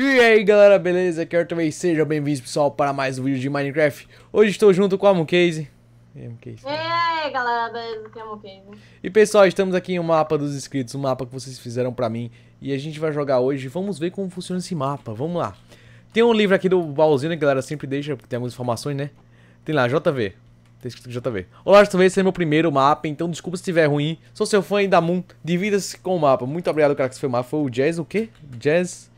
E aí galera, beleza? Aqui é Arthur sejam bem-vindos pessoal para mais um vídeo de Minecraft Hoje estou junto com a Mukase E aí galera, beleza? Aqui é a Mukase E pessoal, estamos aqui em um mapa dos inscritos, um mapa que vocês fizeram pra mim E a gente vai jogar hoje, vamos ver como funciona esse mapa, vamos lá Tem um livro aqui do baúzinho, né galera, sempre deixa, porque tem algumas informações, né Tem lá, JV, Tá escrito JV. Olá, JV, esse é meu primeiro mapa, então desculpa se estiver ruim. Sou seu fã e da Moon, divida-se com o mapa. Muito obrigado, cara, que se foi o mapa. Foi o Jazz, o quê? Jazz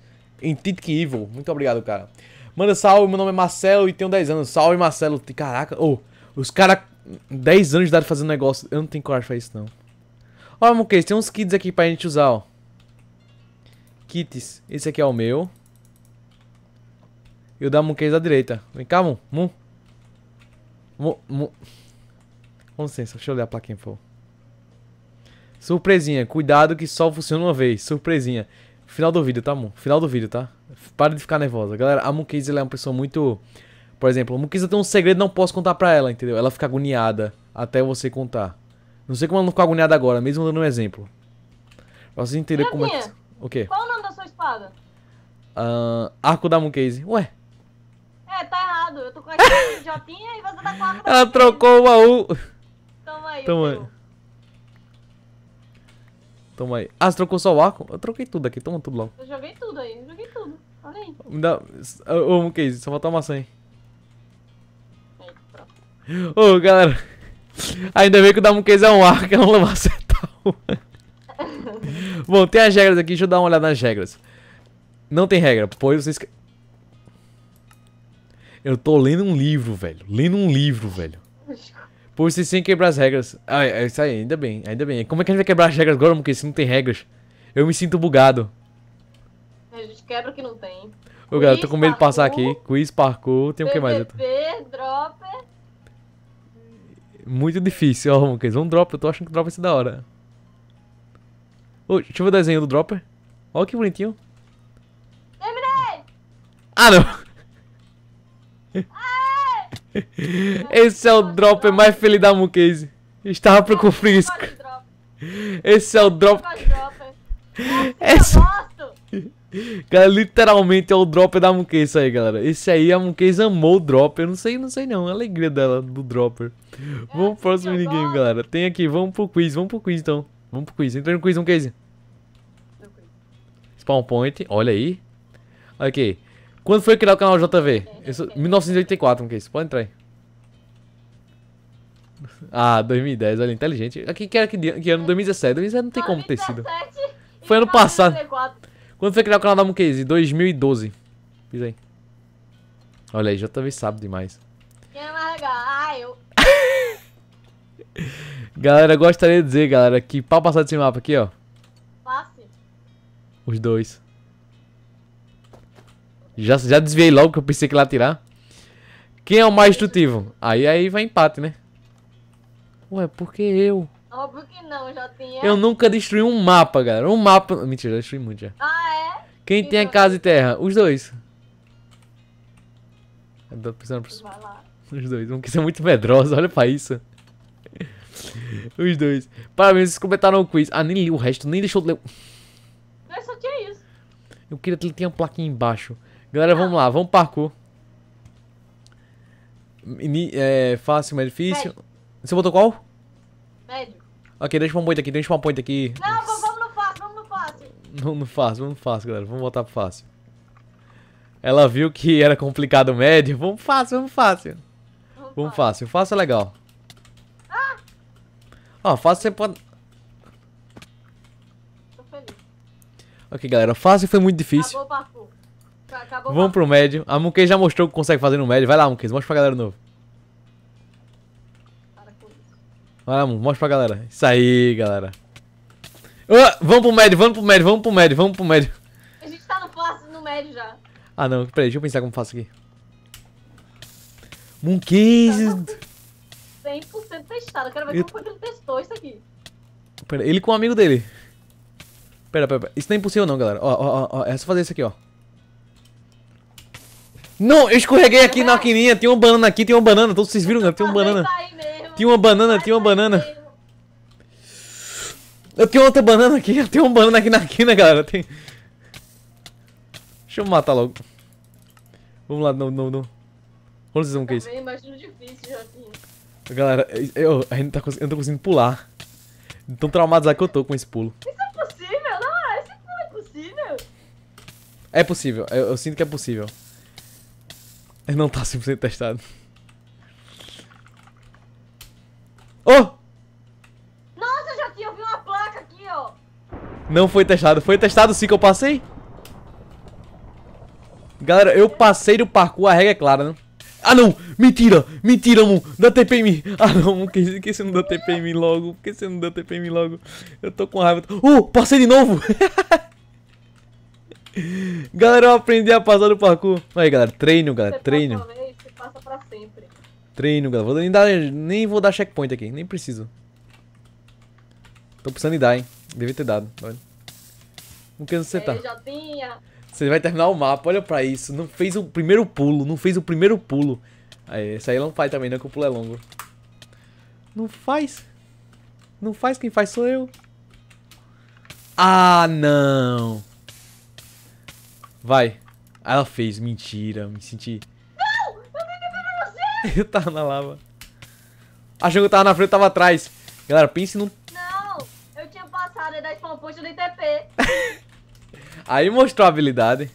Intic Evil. Muito obrigado, cara. Manda salve, meu nome é Marcelo e tenho 10 anos. Salve, Marcelo. Caraca, ô, oh, os caras 10 anos de idade fazendo negócio. Eu não tenho coragem fazer isso, não. Ó, Muquês, tem uns kits aqui pra gente usar, ó. Kits. Esse aqui é o meu. E o da Muquês à direita. Vem cá, Moon. Moon. Mo, mo... Com licença, deixa eu olhar a plaquinha, por favor. Surpresinha, cuidado que só funciona uma vez. Surpresinha. Final do vídeo, tá, amor? Final do vídeo, tá? Para de ficar nervosa. Galera, a Mukise é uma pessoa muito... Por exemplo, a Mukise tem um segredo não posso contar pra ela, entendeu? Ela fica agoniada até você contar. Não sei como ela não ficou agoniada agora, mesmo dando um exemplo. Pra você entender como é que... O quê? Qual o nome da sua espada? Uh, Arco da Mukase. Ué? É, tá errado. Eu tô com a idiotinha e você tá com a Ela trocou o baú. Toma aí, Toma aí. Toma aí. Ah, você trocou só o arco? Eu troquei tudo aqui, toma tudo logo. Eu joguei tudo aí, eu joguei tudo. Olha aí. Me dá. Ô, o que isso? Só falta uma maçã aí. Ô, oh, galera. Ainda bem que o da Muquês é um arco, que eu não levar acertar. Bom, tem as regras aqui, deixa eu dar uma olhada nas regras. Não tem regra, pois vocês. Eu tô lendo um livro, velho. Lendo um livro, velho. Por se sem quebrar as regras. Ah, é isso aí, ainda bem, ainda bem. Como é que a gente vai quebrar as regras agora, porque se não tem regras? Eu me sinto bugado. A gente quebra o que não tem. Ô, galera, tô com medo de passar aqui. Quiz, parkour, tem o que mais? PVP, dropper. Muito difícil, ó, Lucas. Um dropper, eu tô achando que dropper vai ser da hora. Ô, deixa eu ver o desenho do dropper. Ó que bonitinho. Terminei! Ah, não! Esse é o dropper mais feliz da Mukase. Estava pro isso. Esse é o drop. Esse... Cara, literalmente é o dropper da Mukase aí, galera. Esse aí, a Mukase amou o dropper. Não sei, não sei não. A alegria dela, do dropper. Vamos pro próximo minigame, galera. Tem aqui, vamos pro quiz. Vamos pro quiz, então. Vamos pro quiz. Entra no quiz, Mukase. Spawn point, olha aí. Ok. Quando foi criado o canal JV? Sou... 1984, que é isso? Pode entrar aí. Ah, 2010, olha, inteligente. Aqui que era que, que ano? 2017. 2017 não tem como ter sido. Foi ano passado. Quando foi criado o canal da Mukase? 2012. Fiz aí. Olha aí, JV sabe demais. Quem é mais legal? Ah, eu. galera, gostaria de dizer, galera, que pra passar desse mapa aqui, ó. Fácil. Os dois. Já, já desviei logo que eu pensei que ia tirar. Quem é o mais destrutivo? Aí aí vai empate, né? Ué, por que eu? Óbvio que não, já tinha. Eu nunca destruí um mapa, galera. Um mapa. Mentira, eu destruí muito já. Ah, é? Quem tem a casa e terra? Os dois. Eu tô pensando Vai lá. Os dois. Um que são muito medrosos, olha pra isso. Os dois. Parabéns, vocês completaram o quiz. Ah, nem li o resto, nem deixou de ler. Eu só tinha isso. Eu queria que ele tenha uma plaquinha embaixo. Galera, vamos lá, vamos parkour. É fácil, mais difícil. Médio. Você botou qual? Médio. Ok, deixa um point aqui, deixa um point aqui. Não, vamos no fácil, vamos no fácil. Vamos no fácil, vamos no fácil, galera. Vamos voltar pro fácil. Ela viu que era complicado o médio. Vamos fácil, vamos fácil. Vamos, vamos fácil. Fácil é legal. Ah! Ó, fácil você pode... Tô feliz. Ok, galera. Fácil foi muito difícil. Acabou o parkour. Acabou Vamos pro médio. A Munkei já mostrou que consegue fazer no médio. Vai lá, Munkei. Mostra pra galera novo. Vai lá, mostra pra galera. Isso aí, galera. Vamos pro médio, vamos pro médio, vamos pro médio, vamos pro médio. A gente tá no fácil no médio já. Ah, não. Peraí, deixa eu pensar como faço aqui. Munkei... 100% testado. Eu quero ver eu... como foi que ele testou isso aqui. Pera, ele com um amigo dele. Pera, pera, pera. Isso não é impossível não, galera. Ó, ó, ó. É só fazer isso aqui, ó. Não, eu escorreguei aqui na quininha. Tem uma banana aqui, tem uma banana. Todos vocês viram, né? Tem uma banana. Tem uma banana, tem uma banana. Eu tenho outra banana aqui. Eu tenho uma banana aqui na quina, galera. Tem... Deixa eu matar logo. Vamos lá, não, não, não. Vamos dizer um que é isso. Galera, eu, a gente tá, eu não tô conseguindo pular. Tão traumatizado que eu tô com esse pulo. Isso é possível? Não, esse não é possível. É possível, eu, eu sinto que é possível. Não tá 100% testado. Oh! Nossa, Jotinho, eu vi uma placa aqui, ó. Não foi testado. Foi testado sim que eu passei? Galera, eu passei do parkour, a regra é clara, né? Ah não! Mentira! Mentira, mano! Dá TP em mim! Ah não, por que, que você não dá TP em mim logo? Por que você não dá TP em mim logo? Eu tô com raiva. Uh! Passei de novo! galera, eu aprendi a passar do parkour. Aí, galera, treino, galera, Você treino. passa uma vez, você passa pra sempre. Treino, galera. Vou nem, dar, nem vou dar checkpoint aqui, nem preciso. Tô precisando de dar, hein? Devia ter dado. Olha. Com que você tá? É, Jotinha. Você vai terminar o mapa, olha pra isso. Não fez o primeiro pulo, não fez o primeiro pulo. Aí, esse aí não faz também, não, que o pulo é longo. Não faz. Não faz, quem faz sou eu. Ah, não. Vai. Ah, Ela fez, mentira, me senti. Não! Eu tentei pegar você! Eu tava na lava. Achou que eu tava na frente, eu tava atrás. Galera, pense num. Não! Eu tinha passado da spawn point eu dei TP. Aí mostrou a habilidade.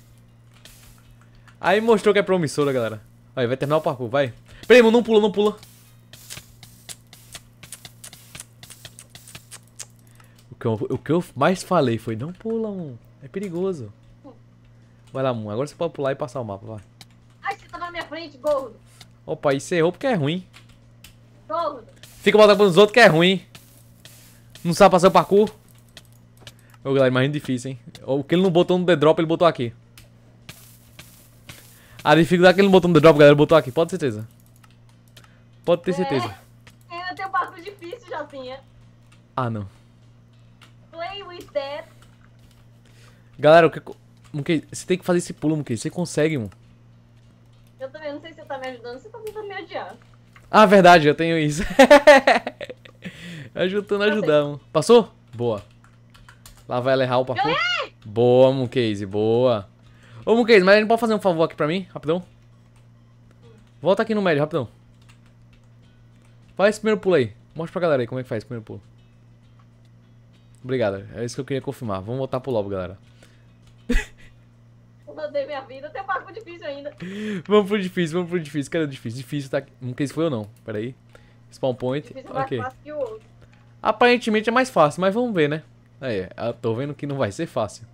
Aí mostrou que é promissora, galera. Aí, vai terminar o parkour, vai. Mano, não pula, não pula. O que, eu, o que eu mais falei foi, não pula, mano. É perigoso. Vai lá, mano. Agora você pode pular e passar o mapa, vai. Ai, você tava na minha frente, gordo. Opa, você errou porque é ruim. Gordo. Fica botando pros outros que é ruim. Não sabe passar o parkour. Ô, galera, imagina difícil, hein? O que ele não botou no The Drop, ele botou aqui. A dificuldade que ele não botou no The Drop, galera, ele botou aqui. Pode ter certeza. Pode ter certeza. É, ainda tem um parkour difícil, Jotinha. Ah, não. Play with that. Galera, o que... Munkei, você tem que fazer esse pulo, Munkei. Você consegue, mano. Eu também não sei se você tá me ajudando, você tá tentando me odiar. Ah, verdade, eu tenho isso. Ajudando a ajudar, mano. Passou? Boa. Lá vai ela errar o parkour. Boa, Mooncase, boa. Ô, Mooncase, mas ele pode fazer um favor aqui pra mim? Rapidão. Volta aqui no médio, rapidão. Faz esse primeiro pulo aí. Mostra pra galera aí como é que faz esse primeiro pulo. Obrigado, é isso que eu queria confirmar. Vamos voltar pro lobo, galera. Eu mudei minha vida, tem um parkour difícil ainda. Vamos pro difícil, vamos pro difícil. Cadê o difícil? Difícil tá aqui. Mooncase foi ou não? Pera aí. Spawn point. Difícil é mais Ok. fácil que o outro. Aparentemente é mais fácil, mas vamos ver, né? Aí, eu tô vendo que não vai ser fácil.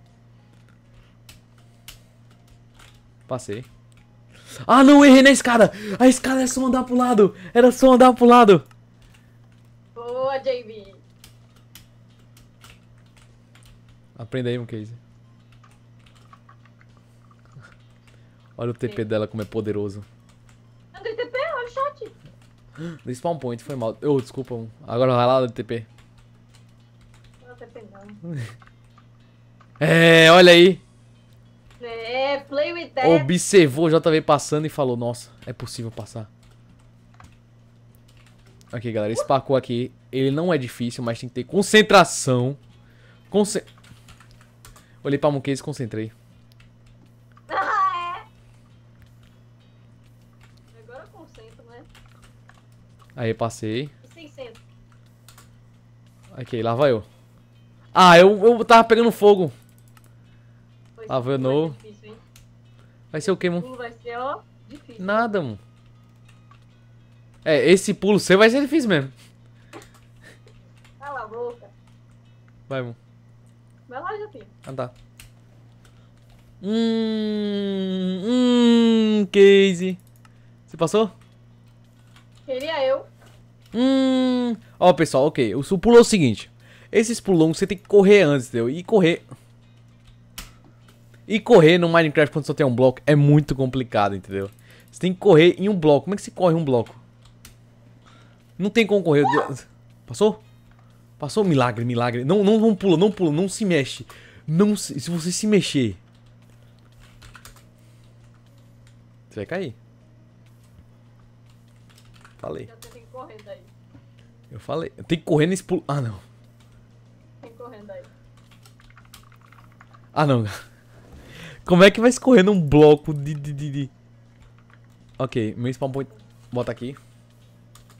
Passei. Ah, não, errei na escada! A escada é só andar pro lado! Era só andar pro lado! Boa, JB. Aprenda aí, Case. Olha o TP dela como é poderoso. Eu dei TP, olha o shot. Do spawn point, foi mal. Oh, desculpa. Agora vai lá do TP. Não, TP não. É, olha aí. É, play with that. Observou o JV passando e falou, nossa, é possível passar. Ok, galera, esse parkour aqui, ele não é difícil, mas tem que ter concentração. Concen... Olhei pra Mooncase e concentrei. Ah, é. Agora eu concentro, né? Aí, passei. 600. Ok, lá vai eu. Ah, eu, eu tava pegando fogo. Pois Ah, vai vai no- ser difícil, hein? Vai ser o quê, mano? Vai ser, ó, difícil. Nada, mano. É, esse pulo seu vai ser difícil mesmo. Cala a boca. Vai, mano. Vai lá, Japinha. Ah, tá. Hum, hum, Casey. Você passou? Queria eu. Hum. Ó, pessoal, ok. O pulo é o seguinte. Esses pulões você tem que correr antes, entendeu? E correr. E correr no Minecraft quando só tem um bloco é muito complicado, entendeu? Você tem que correr em um bloco. Como é que se corre um bloco? Não tem como correr. Passou? Passou? Milagre, milagre. Não, não, não pula, não pula, não se mexe. Não se, se você se mexer. Você vai cair. Falei. Já tem que correr daí. Eu falei. Tem que correr nesse pulo. Ah, não. Tem que correr daí. Ah, não. Como é que vai escorrer num bloco de, de, de, de... Ok, meu spawn point... Bota aqui.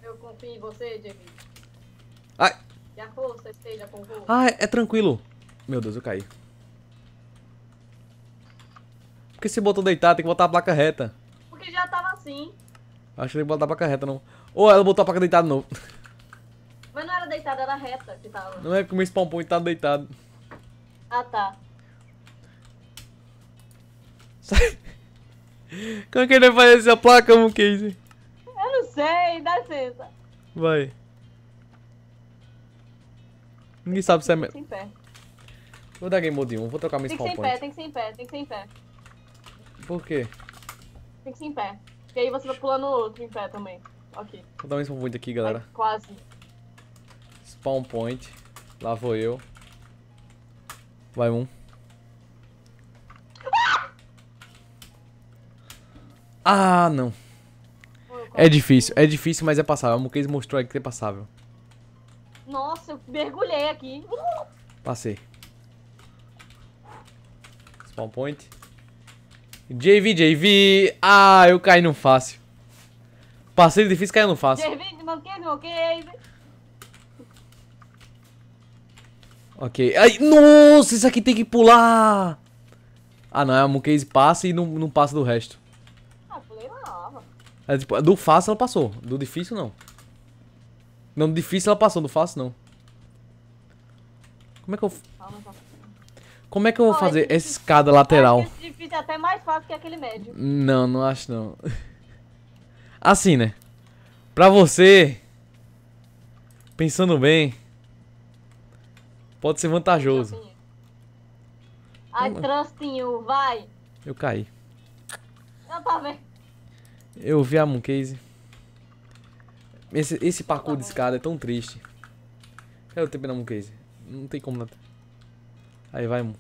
Eu confio em você, Jamie. Ai. Que a força esteja convosco. Ah, é, é tranquilo. Meu Deus, eu caí. Por que você botou deitado? Tem que botar a placa reta. Porque já tava assim. Acho que que botar a placa reta, não. Ou ela botou a placa deitada de novo. Mas não era deitada, era reta que tava. Não é que o meu spawn point tá deitado. Ah, tá. Sai. Como é que ele vai fazer essa placa, Mukase? Eu não sei, dá licença. Vai. Ninguém sabe se é... Tem me- que ser em pé. Vou dar game mode 1, vou trocar meu Tem que ser spawn em pé, point. tem que ser em pé, tem que ser em pé. Por quê? Tem que ser em pé. Porque aí você vai pulando outro em pé também. Ok. Vou dar meu spawn point aqui, galera. Ai, quase. Spawn point. Lá vou eu. Vai um. Ah, não. É difícil, é difícil, mas é passável. O Mukase mostrou aí que é passável. Nossa, eu mergulhei aqui. Passei. Spawn point. JV, JV. Ah, eu caí no fácil. Passei difícil, caiu no fácil. Manquei, manquei. Ok. Ai, nossa, isso aqui tem que pular. Ah, não, é a Mukase passa e não, não passa do resto. Ah, pulei lava. É, tipo, do fácil ela passou, do difícil não. Não, do difícil ela passou, do fácil não. Como é que eu, Calma, calma. Como é que eu vou Ó, fazer esse- essa escada lateral? Esse difícil é até mais fácil que aquele médio. Não, não acho não. Assim, né? Pra você, pensando bem, pode ser vantajoso. Ai, trustinho, vai. Eu caí. Não tá vendo. Eu vi a Mooncase. Esse, esse parkour de escada é tão triste. Quero o tempo na Mooncase. Não tem como. Não. Aí vai, Você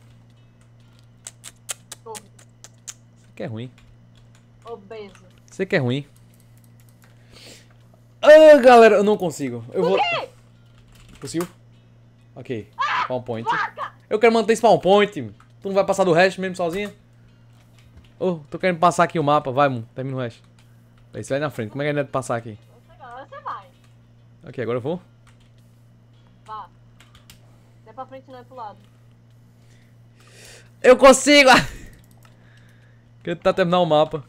que é ruim. obeso. Você que é ruim. Ah, galera, eu não consigo. Eu vou. Possível? Ok. Spawn point. Eu quero manter spawn point. Tu não vai passar do resto mesmo sozinha? Oh, tô querendo passar aqui o mapa. Vai, Moon. Termina o resto. Aí, você vai na frente. Como é que a gente vai passar aqui? Agora você vai. Ok, agora eu vou. Vá. Não é pra frente, não é pro lado. Eu consigo! Quero tentar terminar o mapa.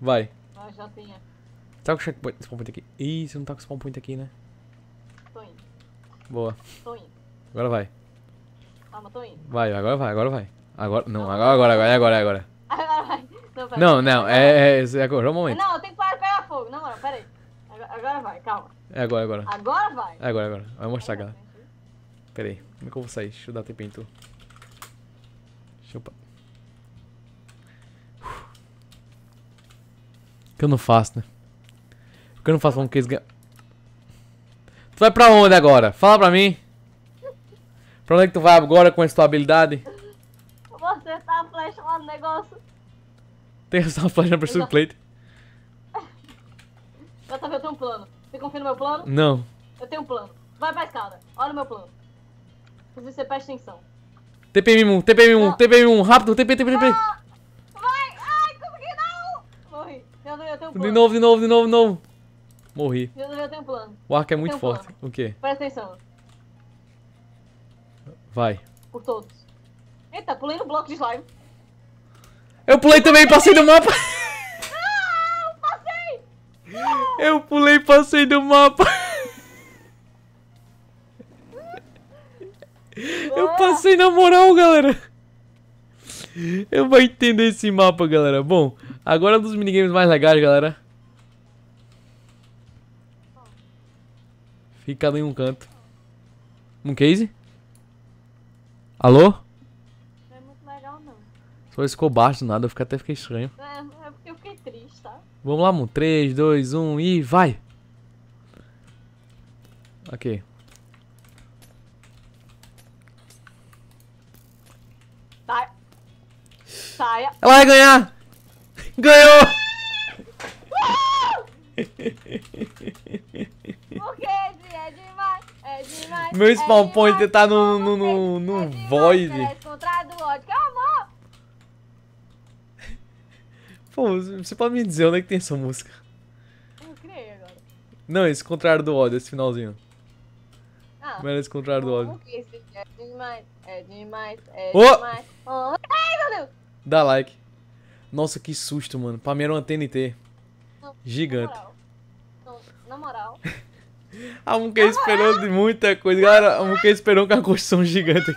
Vai. Ah, já tinha. Tá com o checkpoint, spawn point aqui? Ih, você não tá com o spawn point aqui, né? Tô indo. Boa. Tô indo. Agora vai. Calma, tô indo. Vai, agora vai, agora vai. Agora, não, agora, agora, agora, é agora, é agora. Agora vai. Não, pera. Não, não, é, é, é agora, é o momento. Não, eu tenho que parar de pegar fogo. Não, não, pera aí. Agora, agora vai, calma. É agora, agora. Agora vai. É agora, agora. Vai mostrar, galera. Pera aí, como é que eu vou sair? Deixa eu dar tempo em tu. Deixa eu... pa- O que eu não faço, né? O que eu não faço com que eles ganham... Tu vai pra onde agora? Fala pra mim. Pra onde é que tu vai agora com essa tua habilidade? Eu vou acertar a flecha lá no negócio. Tem essa flecha na pressure plate? Já tá vendo, eu tenho um plano. Você confia no meu plano? Não. Eu tenho um plano. Vai pra escada. Olha o meu plano. Inclusive, você presta atenção. TPM1, TPM1, Não. TPM1, rápido, TP, TP, TP. Ah! Vai! Ai, consegui não! Morri. Eu, eu tenho um plano. De novo, de novo, de novo, de novo. Morri. Eu, eu tenho um plano. O arco é muito um forte. O quê? Presta atenção. Vai. Por todos. Eita, pulei no bloco de slime. Eu pulei também, passei do mapa. Não! Passei! Eu pulei, passei do mapa. Boa. passei na moral, galera. Eu vou entender esse mapa, galera. Bom, agora é um dos minigames mais legais, galera. Fica em um canto. Um case? Alô? Não é muito legal, não. Só baixo do nada, eu até fiquei estranho. É, é eu fiquei triste, tá? Vamos lá, mano. 3, 2, 1 e vai! Ok. Sai. Saia. Ela vai ganhar! Ganhou! Porque é demais, é demais. Meu é spawn point demais, tá no- no- no- no é demais, void. merece é. Pô, você pode me dizer onde é que tem essa música? Eu criei agora. Não, esse contrário do ódio, esse finalzinho. Ah. Esse contrário do ódio. é demais, é demais, é Ô! demais. Oh, ai, meu Deus. Dá like. Nossa, que susto, mano. Pra mim era uma TNT. Gigante. Na moral. A Muque esperou de muita coisa. Galera, a Muque esperou com a construção gigante.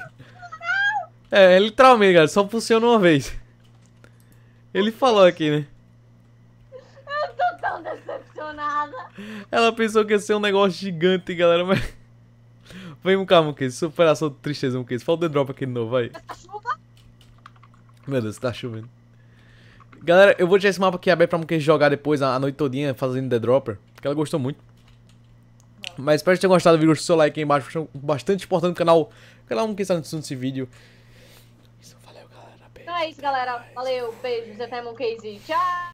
É, literalmente, galera. Só funciona uma vez. Ele falou aqui, né? Eu tô tão decepcionada. Ela pensou que ia ser um negócio gigante, galera, mas... Vem cá, Muque. Superação de tristeza, Muque. Falta o drop aqui de novo, vai. Essa chuva. Meu Deus, tá chovendo. Galera, eu vou deixar esse mapa aqui aberto pra Muque jogar depois a a noite todinha fazendo The Dropper. Porque ela gostou muito. Mas espero que tenha gostado do vídeo. Deixa o seu like aí embaixo. Bastante importante no canal. O canal Muque está no desse vídeo. Isso, valeu, galera. Beijo. Então é isso, galera. Valeu, beijos, até case. Tchau.